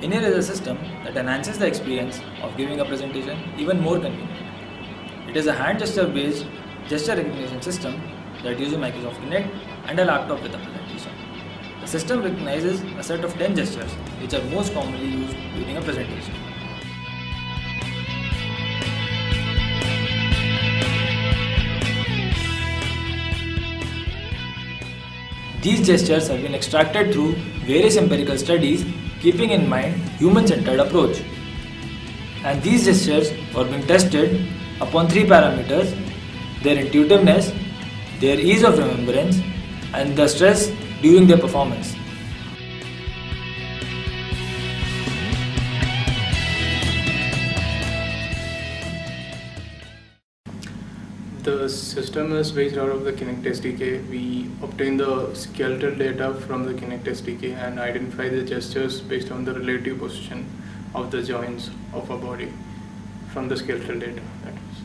INEAR is a system that enhances the experience of giving a presentation even more convenient. It is a hand gesture based gesture recognition system that uses Microsoft Kinect and a laptop with a presentation. The system recognizes a set of 10 gestures which are most commonly used during a presentation. These gestures have been extracted through various empirical studies keeping in mind human-centered approach. And these gestures were being tested upon three parameters, their intuitiveness, their ease of remembrance and the stress during their performance. The system is based out of the Kinect SDK. We obtain the skeletal data from the Kinect SDK and identify the gestures based on the relative position of the joints of our body from the skeletal data. That is.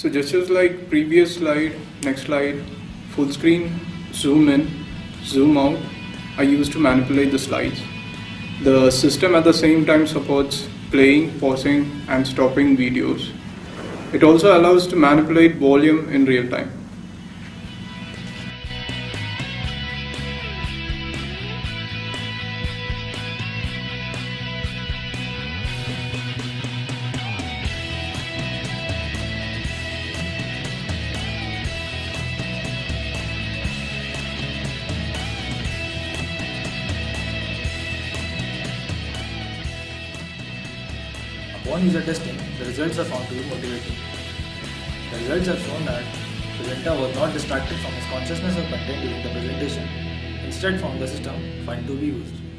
So gestures like previous slide, next slide, full screen, zoom in, zoom out are used to manipulate the slides. The system at the same time supports playing, pausing and stopping videos it also allows to manipulate volume in real time. Upon user testing, the results are found to be motivating. The results have shown that the presenter was not distracted from his consciousness of content during the presentation, instead found the system fun to be used.